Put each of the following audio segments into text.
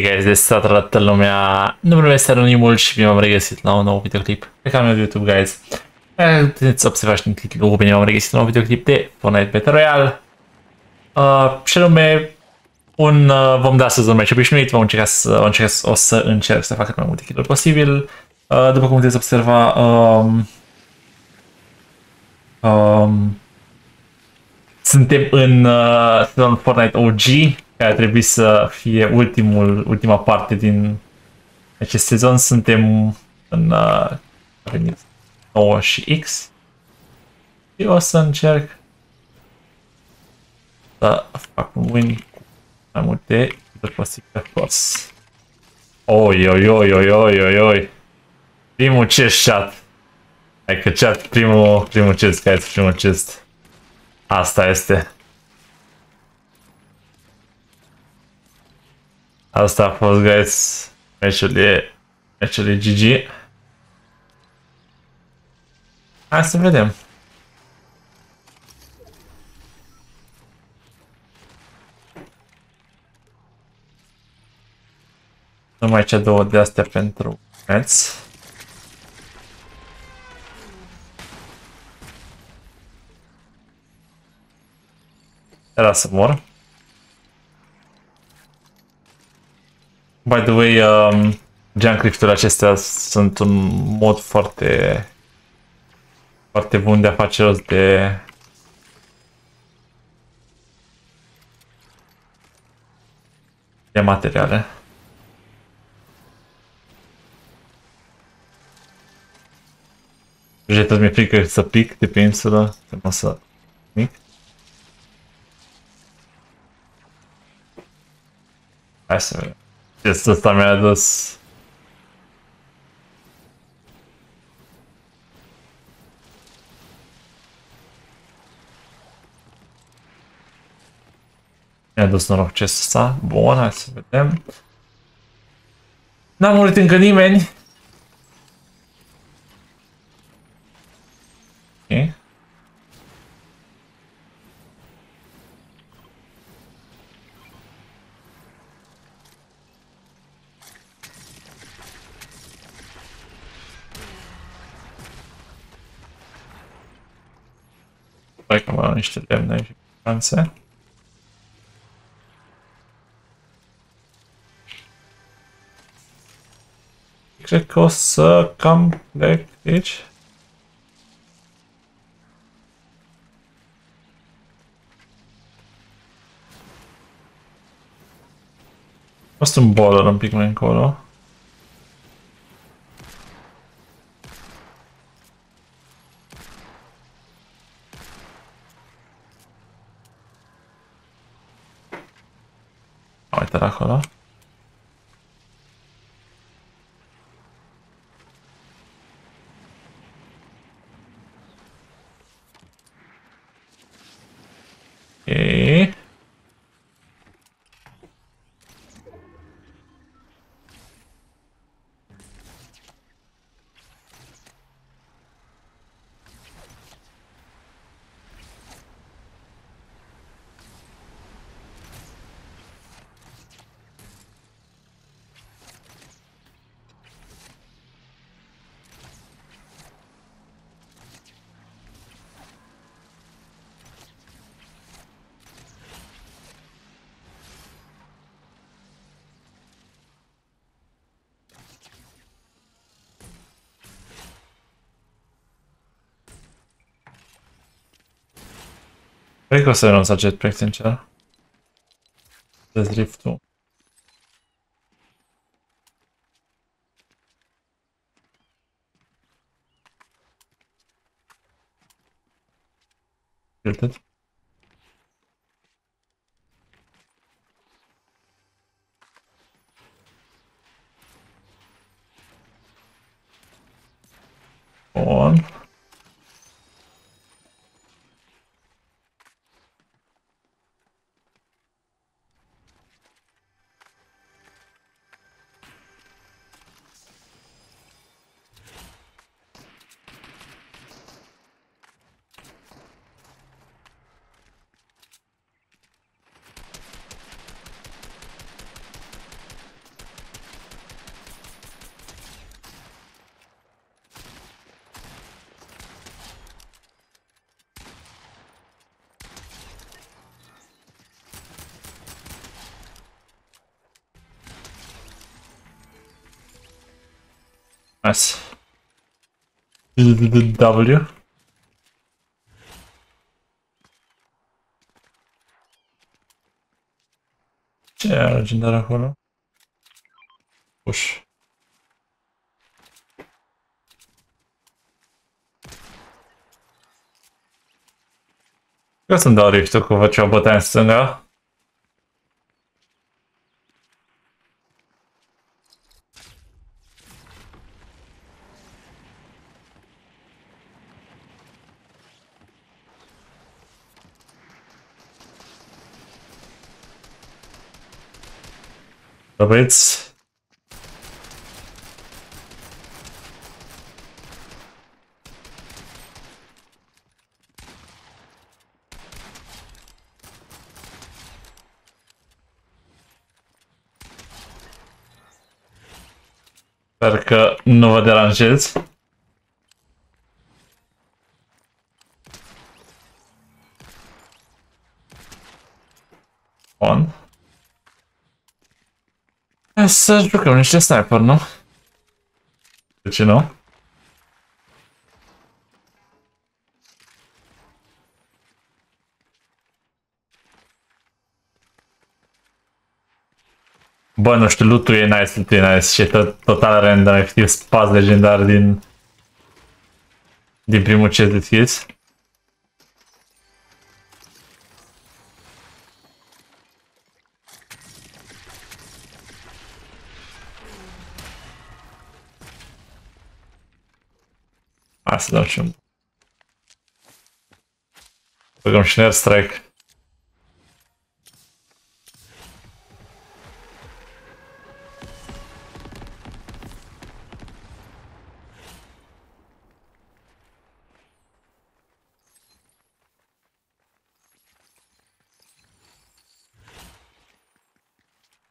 guys, de stat toată lumea. Numele meu este Anonimul și bine m-am regăsit la un nou videoclip pe canalul YouTube, guys. Puteți observa și în titlul, bine m-am regăsit la un videoclip de Fortnite Battle Royale. Uh, și anume, un, uh, vom da sezon mai obișnuit, vom încerca să, vom încerca, o să încerc să fac cât mai multe kill posibil. Uh, după cum puteți observa, um, um, suntem în uh, sezonul Fortnite OG, care ar trebui să fie ultimul, ultima parte din acest sezon. Suntem în uh, 9 și X. Și o să încerc să fac un win cu mai multe posibil force. Oi, oi, oi, oi, oi, oi, oi. Primul chest shot. Hai că chat, primul, primul chest, guys, primul chest. Asta este. Asta a fost, guys, meciul e, meciul e GG. Hai să vedem. Numai ce două de astea pentru Mets. Era să mor. By the way, um, Junkrift-urile acestea sunt un mod foarte foarte bun de a face rost de de materiale. Deja mi-e frică să pic de pe insulă, că nu o să mic. Hai să vedem. Este ăsta mi-a dus... Mi-a dus noroc ce ăsta. Bun, hai să vedem. N-a murit încă nimeni. Hai că mă niște lemne și panțe. Cred că o să cam plec aici. A fost un baller un pic mai încolo. Uite acolo. Okay. Cred că o să renunț la jetpack, sincer. De driftul. Tilted. Bun. Nice. W. Ce e legendar acolo? Push. Eu sunt dau rift cu făceau bătaie în stânga. Băieți. Sper că nu vă deranjez. On. Hai să jucăm niște sniper, nu? De ce nu? Bă, nu știu, loot e nice, loot e nice și e tot, total random, efectiv spas legendar din din primul chest deschis. Hai să dăm și un... Băgăm și un strike.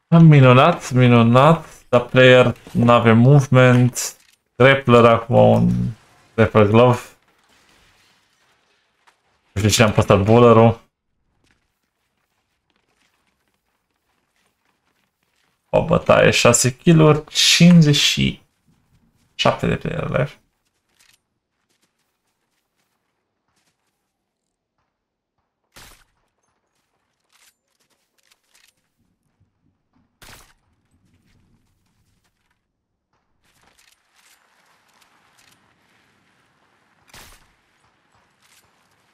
Minunat, minunat. Da player nu avem movement. Grappler acum un Grappler glove. Nu știu cine am postat bowlerul. O bătaie 6 kg 57 de player life.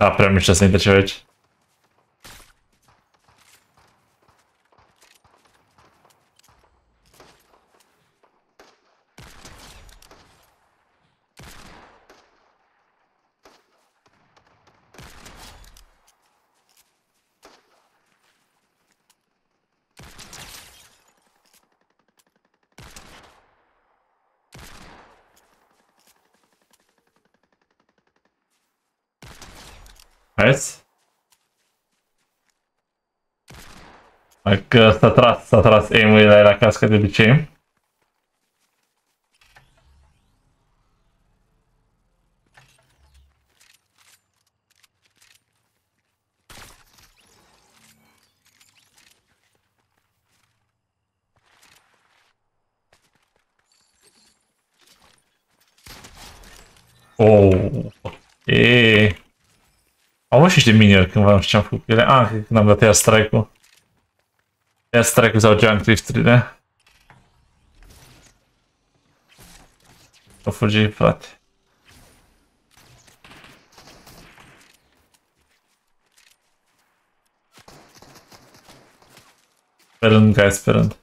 A, prea mișto să intre Vezi? Că s-a tras, s-a tras aim-ul la la cască de obicei. Oh, okay. Au fost și niște miniori cândva, nu știu ce am făcut cu ele. Ah, când am dat air strike-ul. Air strike-ul sau junk rift-urile. Au fugit, frate. Sperând, guys, sperând.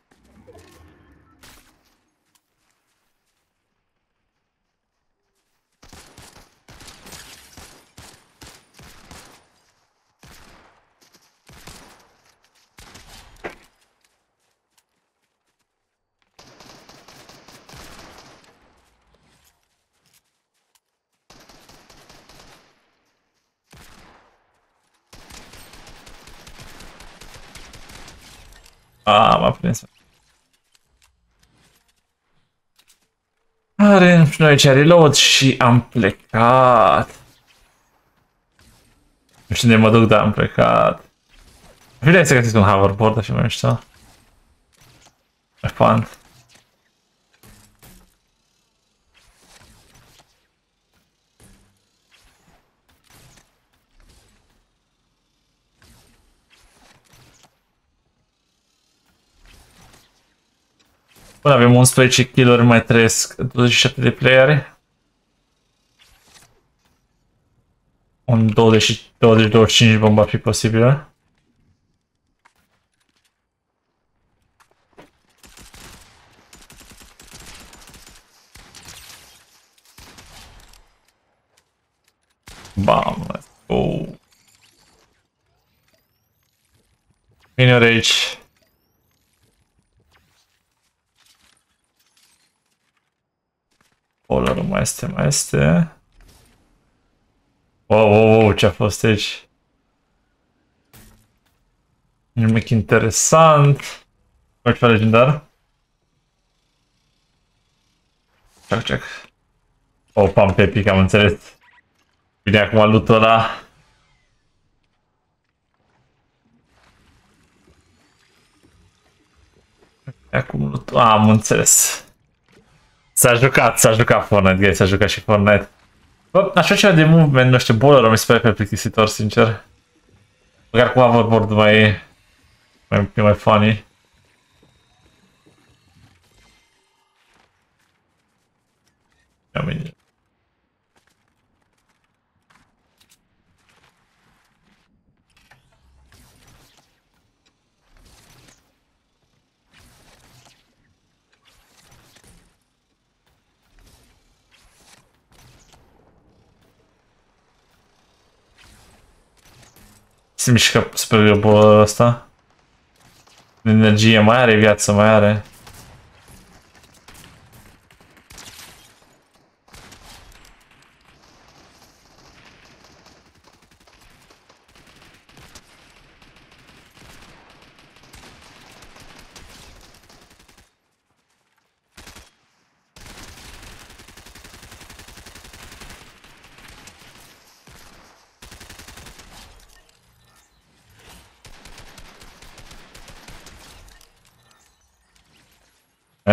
Ah, m-a prins. Are și noi aici reload și am plecat. Nu știu unde mă duc, dar am plecat. Vreau să găsesc un hoverboard așa mai mișto. E fun. Bun, avem 11 kill mai trăiesc 27 de playeri. Un 20-25 bomba fi posibilă. Bam, let's go. Minion Rage. Polarul mai este, mai este. Wow, wow, wow, ce a fost aici? Nimic interesant. Faci ceva legendar? Check, check. O, pump epic, am înțeles. Bine, acum lutul ăla. Acum lutul... A, am înțeles. S-a jucat, s-a jucat Fortnite, guys, s-a jucat și Fortnite. Bă, așa ceva de movement, nu știu, bowler mi se pare pe plictisitor, sincer. Măcar cu hoverboard mai, mai, mai funny. Ia mine. Se mișcă spre globalul ăsta. Energie mai are, viață mai are.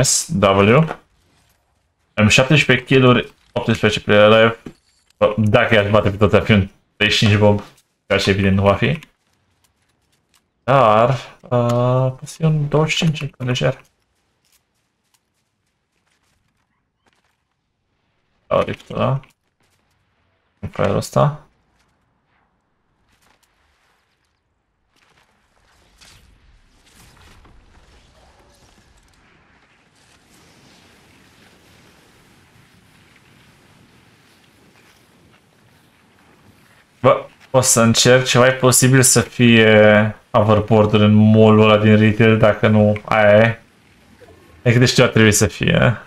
S, W. Am 17 kill-uri, 18 player alive. Dacă i-aș bate pe toți, ar fi un 35 bob, care și evident nu va fi. Dar, uh, poate fi un 25 încă lejer. Dau riftul ăla. În felul ăsta. Bă, o să încerc ce mai posibil să fie hoverboard în mall ăla din retail, dacă nu aia e. E că de știu trebuie să fie.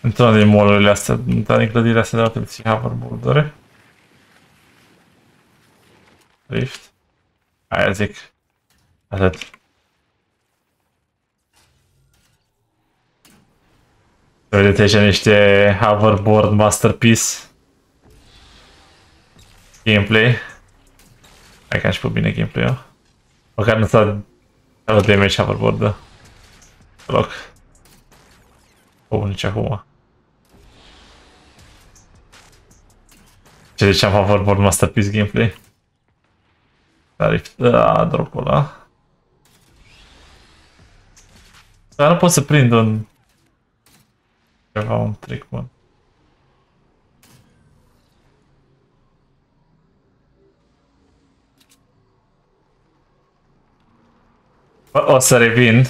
Într-una din mall-urile astea, într-una din clădirile astea de la trebuie să fie hoverboard-uri. Rift. Aia zic. Atât. Vedeți aici niște hoverboard masterpiece. Gameplay. Hai că am și pe bine gameplay-ul. Măcar nu s-a dat damage hoverboard-ul. Loc. Oh, nici acum. Ce ziceam hoverboard masterpiece gameplay? Tarif, da, drop-ul ăla. Dar nu pot să prind un ceva un trick bun. O, o să revin.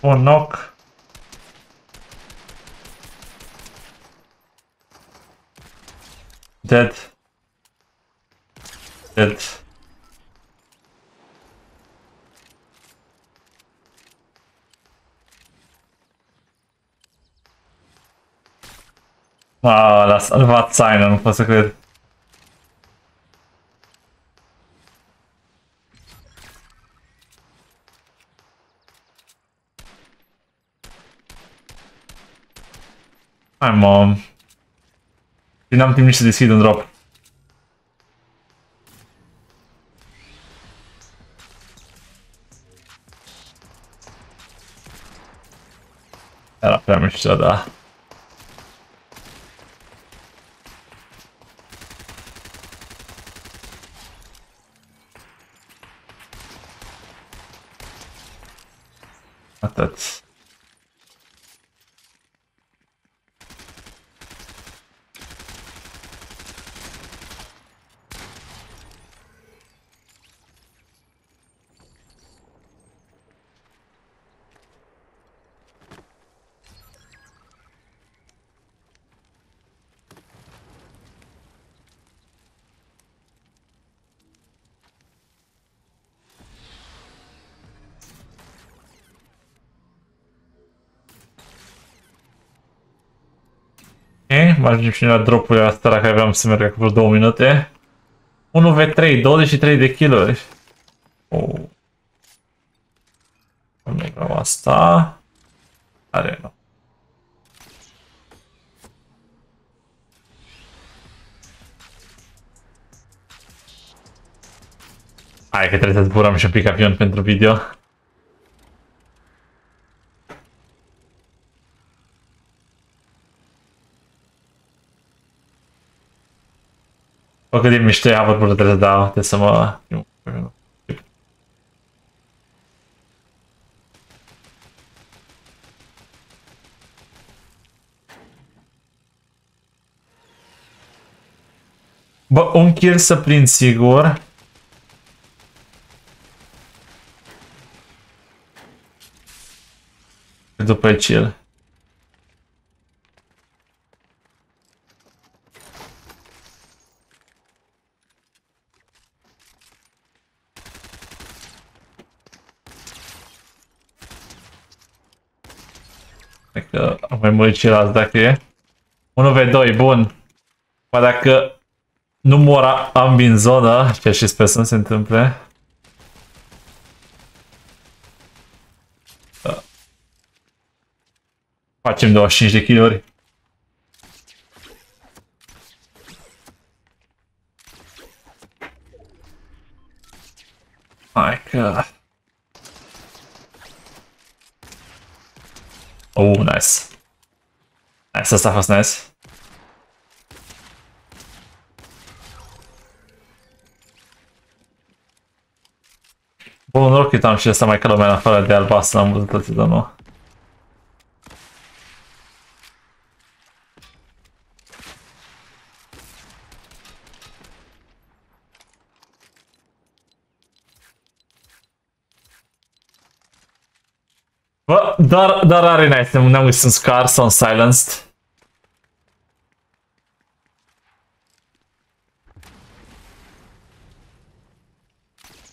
Un knock. Dead. Dead. Ah, l-a salvat Simon, nu pot să cred. Hai, mom. Czyli nam tym liczy this hidden drop. Teraz pewnie się da. Mai ajungem și la dropurile astea la care aveam să merg cu vreo 2 minute. 1v3, 23 de kill-uri. Oh. Nu vreau asta. Are, nu. Hai că trebuie să zburăm și un pic avion pentru video. O cât de mișto e Hoverboard trebuie să dau, trebuie să mă... Bă, un kill să prind sigur. După chill. Cred că am mai murit ceilalți dacă e. 1v2, bun. Ba dacă nu mor ambii în zonă, ceea ce sper să nu se întâmple. Da. Facem 25 de kill-uri. Hai că... Oh, nice. Nice, asta a fost nice. Bun, noroc că am și ăsta mai ca lumea în afară de albastru, am văzut toți, dar nu. Bă, dar, dar are nice, ne-am găsit un scar sau un silenced.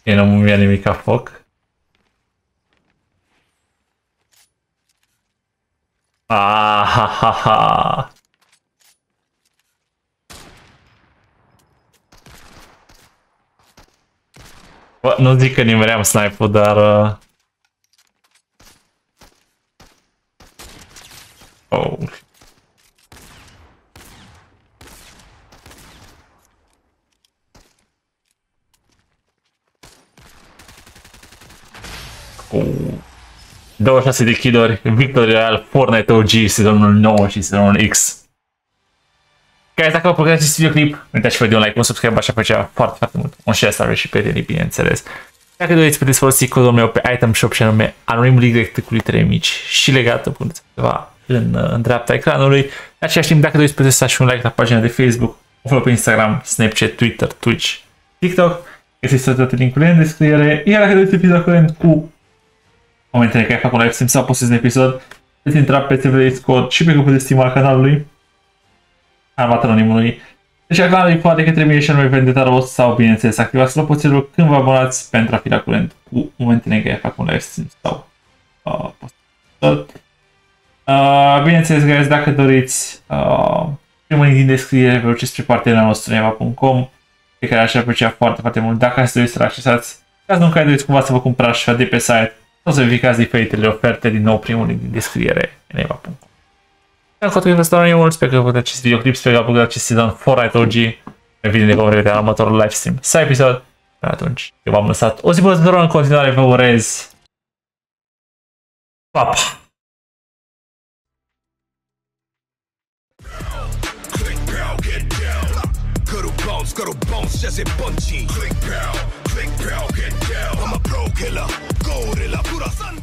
E nu mi ia nimic ca foc. Ah, ha, ha, ha. Bă, nu zic că nimeream snipe-ul, dar... Uh... Oh. Oh. 26 de kill-uri, victory al Fortnite OG, sezonul 9 și sezonul X. Guys, dacă vă plăcut acest videoclip, nu uitați să vă un like, un subscribe, așa făcea foarte, foarte mult. Un share să și prietenii, bineînțeles. Dacă doriți, puteți folosi codul meu pe item shop și anume anonim direct cu litere mici și legată cu ceva în, în dreapta ecranului. În același timp, dacă doriți, puteți să și un like la pagina de Facebook, o follow pe Instagram, Snapchat, Twitter, Twitch, TikTok. Găsiți toate linkurile în descriere. Iar dacă doriți să fiți la curent cu momentele care fac un live stream sau postez un episod, puteți intra pe serverul Discord și pe grupul de Steam al canalului, armat anonimului. Deci al canalului poate că trebuie și anume Vendetta Rost sau, bineînțeles, activați clopoțelul când vă abonați pentru a fi la curent cu momentele în care fac un live stream sau uh, postez. Uh, bineînțeles, guys, dacă doriți, uh, primul link din descriere pe orice spre partenerul nostru, neva.com, pe care aș aprecia foarte, foarte mult. Dacă ați doriți să-l accesați, caz nu care doriți cumva să vă cumpărați și de pe site, Cosa vi di ferite le offerte di nuovo prima di descrivere Neva.com. Ancora per questo animo, spero che potete accedere video clip, spero di potete accedere da un forum oggi nel video di come vedete l'armator live stream 6 episodi. Ah, Atunci, eu v-am lăsat. O zi bună în continuare, vă urez. Pa, pa. Scuttle bones, just it punchy. Click pow, click pow, get down. I'm a pro killer. gore, la pura santa.